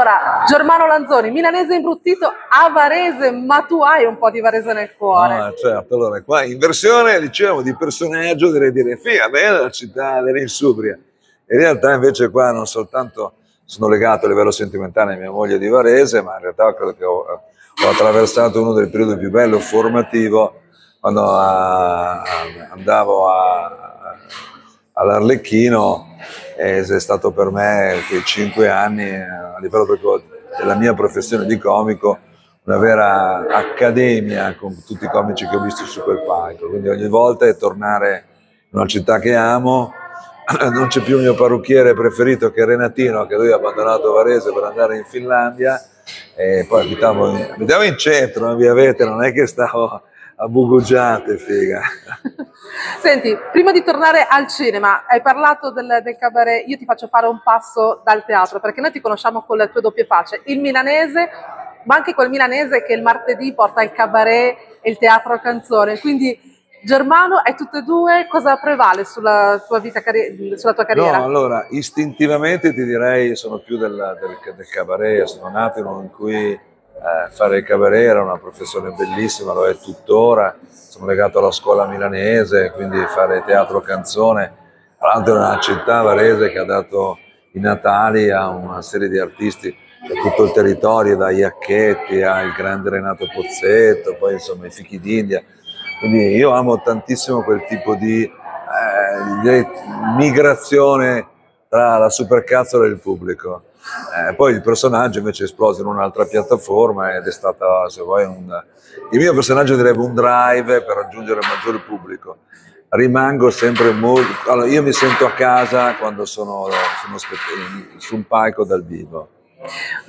Allora, Germano Lanzoni, milanese imbruttito a Varese, ma tu hai un po' di Varese nel cuore. Ah, certo, allora qua in versione diciamo di personaggio direi dire figa, bella la città dell'Insubria. In realtà invece qua non soltanto sono legato a livello sentimentale a mia moglie di Varese, ma in realtà credo che ho, ho attraversato uno dei periodi più bello formativo quando a, andavo a, all'Arlecchino è stato per me quei cinque anni a livello della mia professione di comico una vera accademia con tutti i comici che ho visto su quel palco. Quindi ogni volta è tornare in una città che amo. Non c'è più il mio parrucchiere preferito che Renatino, che lui ha abbandonato Varese per andare in Finlandia. E poi abitavo in, abitavo in centro, in via Vete, non è che stavo a Bugugiate, figa. Senti, prima di tornare al cinema, hai parlato del, del, cabaret, io ti faccio fare un passo dal teatro, perché noi ti conosciamo con le tue doppie facce, il milanese, ma anche quel milanese che il martedì porta il cabaret e il teatro a canzone, quindi Germano e tutte e due cosa prevale sulla tua, vita, sulla tua carriera? No, allora, istintivamente ti direi sono più del, del, del cabaret, sono nato in cui eh, fare il cabaret era una professione bellissima, lo è tuttora, sono legato alla scuola milanese, quindi fare teatro canzone, tra l'altro è una città varese che ha dato i natali a una serie di artisti da tutto il territorio, da Iacchetti al grande Renato Pozzetto, poi insomma i fichi d'India, quindi io amo tantissimo quel tipo di eh, migrazione tra la supercazzola e il pubblico. Eh, poi il personaggio invece è esploso in un'altra piattaforma ed è stata, se vuoi, un... Il mio personaggio direbbe un drive per raggiungere maggiore pubblico. Rimango sempre molto... Allora, io mi sento a casa quando sono, sono su un palco dal vivo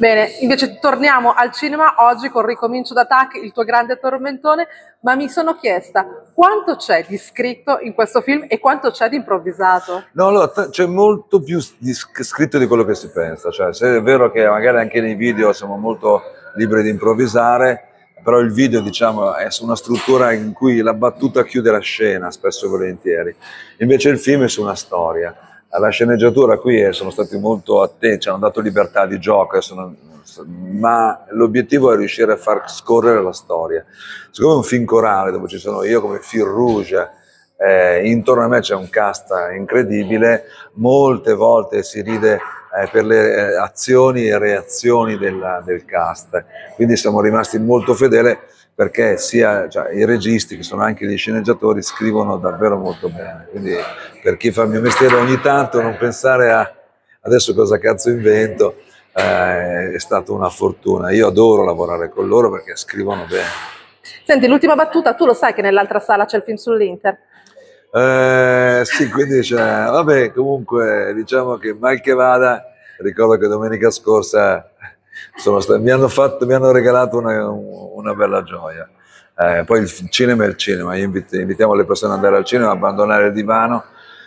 Bene, invece torniamo al cinema. Oggi con Ricomincio d'attacco, il tuo grande tormentone, ma mi sono chiesta quanto c'è di scritto in questo film e quanto c'è di improvvisato? No, allora, c'è molto più di scritto di quello che si pensa, cioè se è vero che magari anche nei video siamo molto liberi di improvvisare, però il video diciamo è su una struttura in cui la battuta chiude la scena spesso e volentieri, invece il film è su una storia alla sceneggiatura qui sono stati molto attenti, ci hanno dato libertà di gioco, sono, ma l'obiettivo è riuscire a far scorrere la storia. Siccome è un film corale dove ci sono io come fil rouge, eh, intorno a me c'è un cast incredibile, molte volte si ride eh, per le eh, azioni e reazioni della, del cast, quindi siamo rimasti molto fedeli perché sia cioè, i registi che sono anche gli sceneggiatori scrivono davvero molto bene, quindi per chi fa il mio mestiere ogni tanto non pensare a adesso cosa cazzo invento eh, è stata una fortuna, io adoro lavorare con loro perché scrivono bene. Senti, l'ultima battuta, tu lo sai che nell'altra sala c'è il film sull'Inter? Eh, sì, quindi c'è, vabbè, comunque diciamo che mal che vada, ricordo che domenica scorsa stato, mi, hanno fatto, mi, hanno regalato una, una bella gioia. Eh, poi il cinema è il cinema, invit invitiamo le persone ad andare al cinema, abbandonare il divano.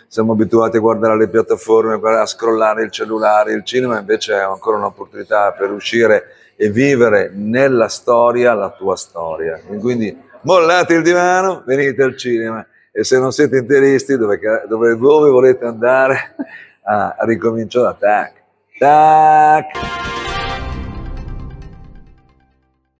Siamo abituati a guardare le piattaforme, a scrollare il cellulare. Il cinema invece è ancora un'opportunità per uscire e vivere nella storia la tua storia. Quindi mollate il divano, venite al cinema e se non siete interisti dove, dove, volete andare, ah, ricomincio da tac. Tac!